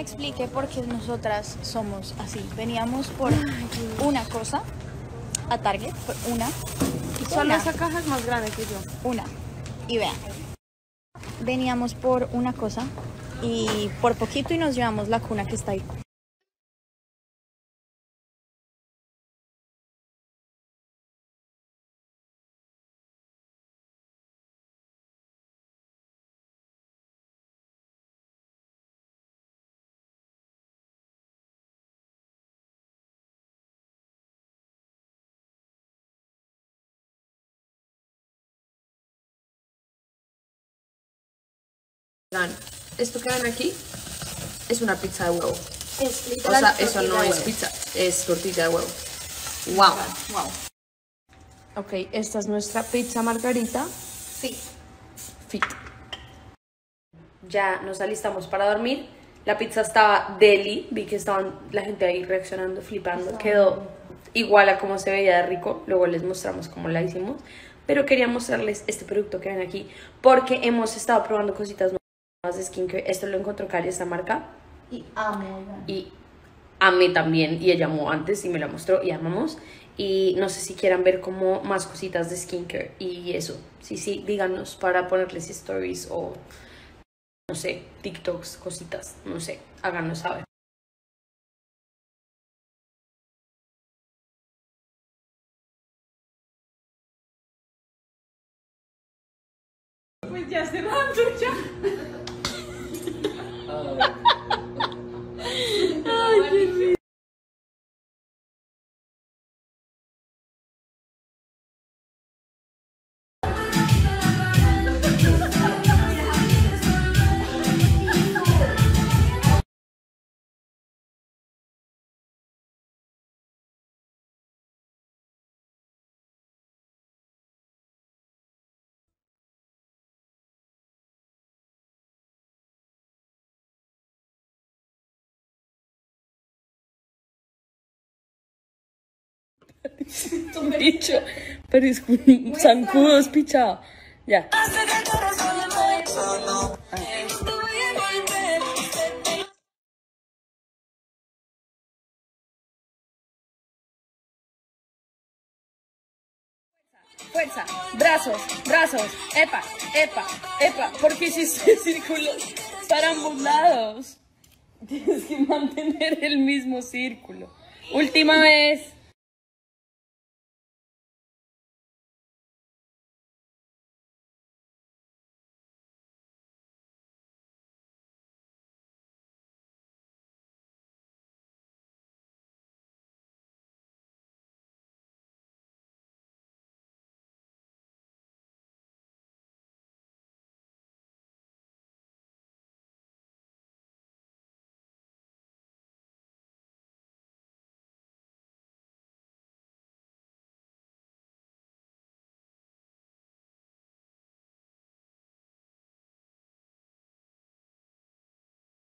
me explique por qué nosotras somos así. Veníamos por una cosa a Target, por una. y Solo una, esa caja es más grande que yo. una. Y vean. Veníamos por una cosa y por poquito y nos llevamos la cuna que está ahí. Vean, esto que ven aquí es una pizza de huevo. Es O sea, eso no es pizza, es tortilla de huevo. Wow. Wow. Ok, esta es nuestra pizza margarita Sí. fit. Ya nos alistamos para dormir. La pizza estaba deli, vi que estaban la gente ahí reaccionando, flipando. Quedó igual a como se veía de rico. Luego les mostramos cómo la hicimos. Pero quería mostrarles este producto que ven aquí porque hemos estado probando cositas nuevas de skincare. Esto lo encontró Cali, esta marca. Y amo. y amé también y ella amó antes y me la mostró y amamos y no sé si quieran ver como más cositas de skincare y eso sí sí díganos para ponerles stories o no sé TikToks cositas no sé háganos saber bicho pero es un zancudo despichado ya Fuerza, brazos, brazos, epa, epa, epa, porque hiciste círculos para ambos lados. Tienes que mantener el mismo círculo. Última vez.